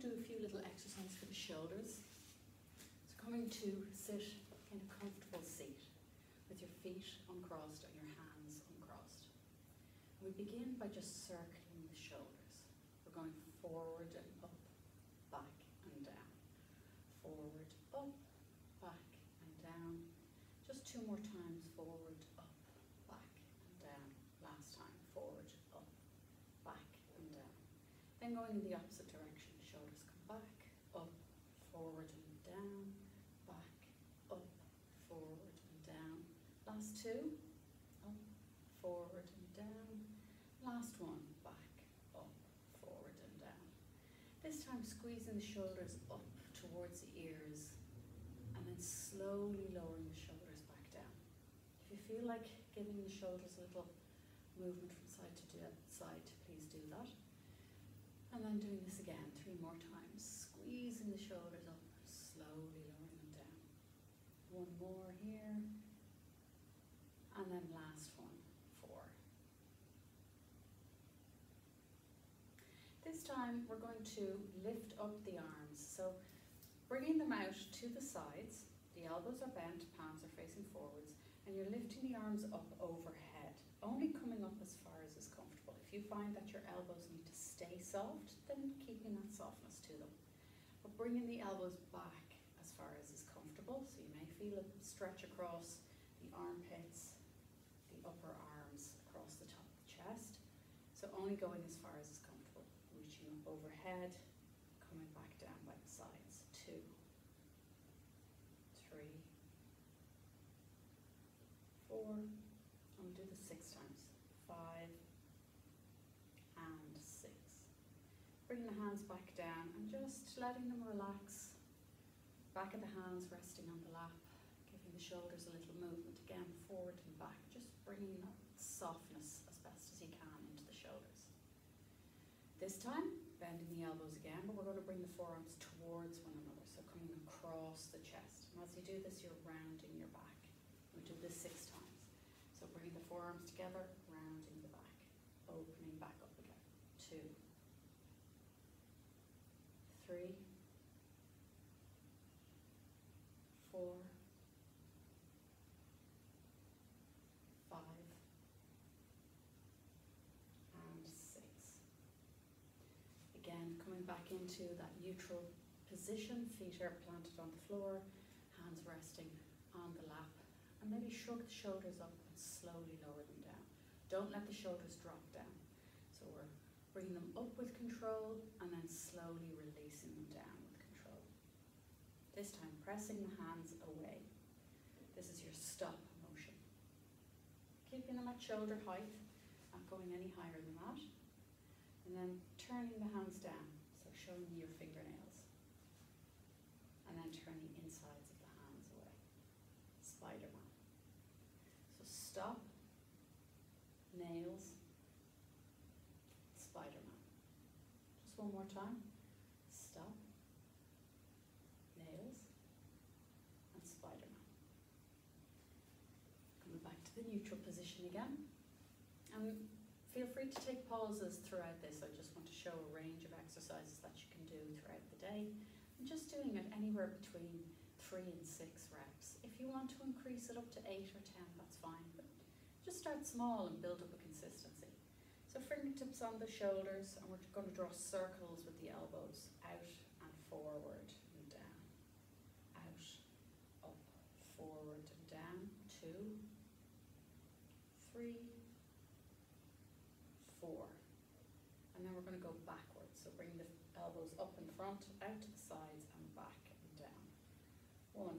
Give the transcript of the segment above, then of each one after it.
do a few little exercises for the shoulders. So coming to sit in a comfortable seat with your feet uncrossed and your hands uncrossed. We begin by just circling the shoulders. We're going forward and up, back and down. Forward, up, back and down. Just two more times, forward, up, back and down. Last time, forward, up, back and down. Then going in the opposite direction, shoulders come back, up, forward and down, back, up, forward and down. Last two, up, forward and down. Last one, back, up, forward and down. This time squeezing the shoulders up towards the ears and then slowly lowering the shoulders back down. If you feel like giving the shoulders a little movement from side to side, please do that. And then doing this again three more times, squeezing the shoulders up, slowly lowering them down. One more here. And then last one, four. This time we're going to lift up the arms. So bringing them out to the sides, the elbows are bent, palms are facing forwards, and you're lifting the arms up overhead, only coming up as far as is comfortable. If you find that your elbows need to soft, then keeping that softness to them. But bringing the elbows back as far as is comfortable, so you may feel a stretch across the armpits, the upper arms, across the top of the chest. So only going as far as is comfortable, reaching up overhead, coming back down by the sides. Two, three, four, and we'll do this six times. Five, and six. Bring the hands back down and just letting them relax. Back of the hands resting on the lap, giving the shoulders a little movement again, forward and back, just bringing that softness as best as you can into the shoulders. This time, bending the elbows again, but we're going to bring the forearms towards one another, so coming across the chest. And as you do this, you're rounding your back. We do this six times. So bringing the forearms together, rounding the back, opening back up again. Two, three, four, five, and six. Again, coming back into that neutral position, feet are planted on the floor, hands resting on the lap, and maybe shrug the shoulders up and slowly lower them down. Don't let the shoulders drop down. So we're bringing them up with control and then slowly releasing them down with control. This time, pressing the hands away. This is your stop motion. Keeping them at shoulder height, not going any higher than that. And then turning the hands down, so showing me your fingernails. And then turning insides of the hands away. Spider-Man. So stop, nails, Spider-Man. Just one more time. Stop, nails, and Spider-Man. Coming back to the neutral position again. And feel free to take pauses throughout this. I just want to show a range of exercises that you can do throughout the day. And just doing it anywhere between three and six reps. If you want to increase it up to eight or ten, that's fine. But just start small and build up a consistency. So fingertips on the shoulders, and we're going to draw circles with the elbows out and forward and down. Out, up, forward and down. Two, three, four. And then we're going to go backwards. So bring the elbows up in front, out to the sides, and back and down. One,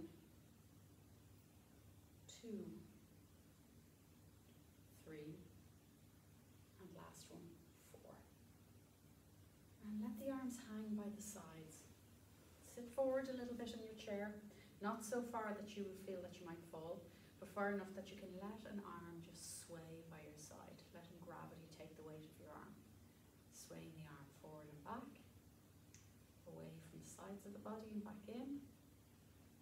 two, three, and last one, four. And let the arms hang by the sides. Sit forward a little bit in your chair, not so far that you would feel that you might fall, but far enough that you can let an arm just sway by your side, letting gravity take the weight of your arm. Swaying the arm forward and back, away from the sides of the body and back in.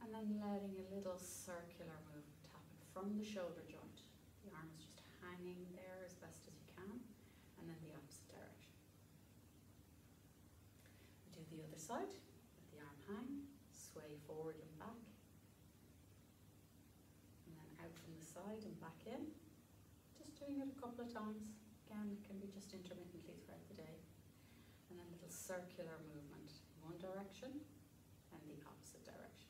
And then letting a little circular movement happen from the shoulder joint. The arm is just hanging there as the other side, let the arm hang, sway forward and back. And then out from the side and back in. Just doing it a couple of times. Again, it can be just intermittently throughout the day. And then a little circular movement one direction and the opposite direction.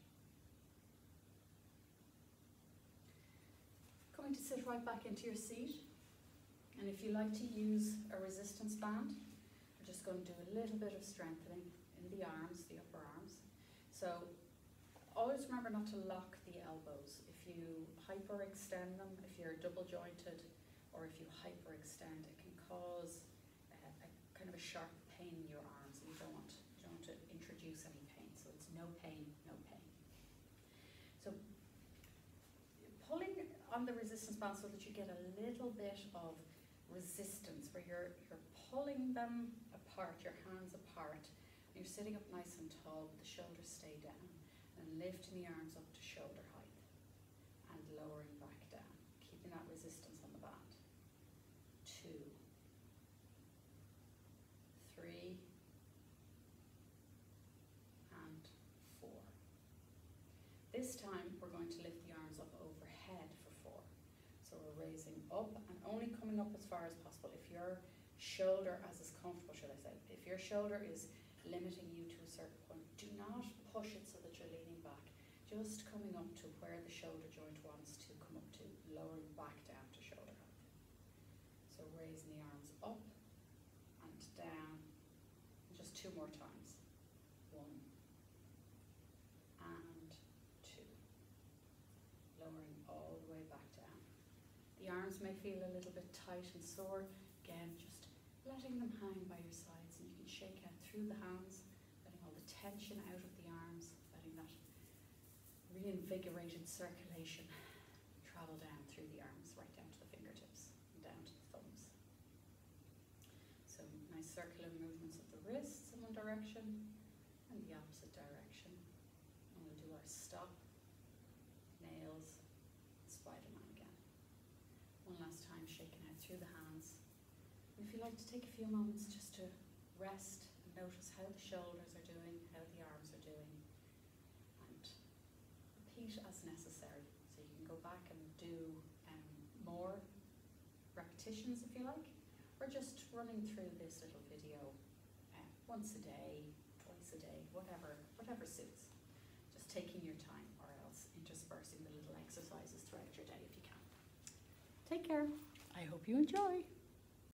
Coming to sit right back into your seat. And if you like to use a resistance band, we're just going to do a little bit of strengthening in the arms, the upper arms. So always remember not to lock the elbows. If you hyperextend them, if you're double jointed, or if you hyperextend, it can cause a, a kind of a sharp pain in your arms. You don't want you don't want to introduce any pain. So it's no pain, no pain. So pulling on the resistance band so that you get a little bit of resistance where you're, you're pulling them apart, your hands apart. You're sitting up nice and tall, but the shoulders stay down. And lifting the arms up to shoulder height and lowering back down, keeping that resistance on the band. Two, three, and four. This time we're going to lift the arms up overhead for four. So we're raising up and only coming up as far as possible. If your shoulder, as is comfortable, should I say, if your shoulder is limiting you to a certain point, do not push it so that you're leaning back. Just coming up to where the shoulder joint wants to come up to, lowering back down to shoulder height. So raising the arms up and down. Just two more times. One and two. Lowering all the way back down. The arms may feel a little bit tight and sore. Again, just them by your sides and you can shake out through the hands, letting all the tension out of the arms, letting that reinvigorated circulation travel down through the arms, right down to the fingertips and down to the thumbs. So nice circular movements of the wrists in one direction and the opposite direction. And we'll do our stop, nails, Spider-Man again. One last time, shaking out through the hands. You like to take a few moments just to rest and notice how the shoulders are doing, how the arms are doing, and repeat as necessary. So you can go back and do um, more repetitions if you like, or just running through this little video uh, once a day, twice a day, whatever, whatever suits. Just taking your time, or else interspersing the little exercises throughout your day if you can. Take care. I hope you enjoy.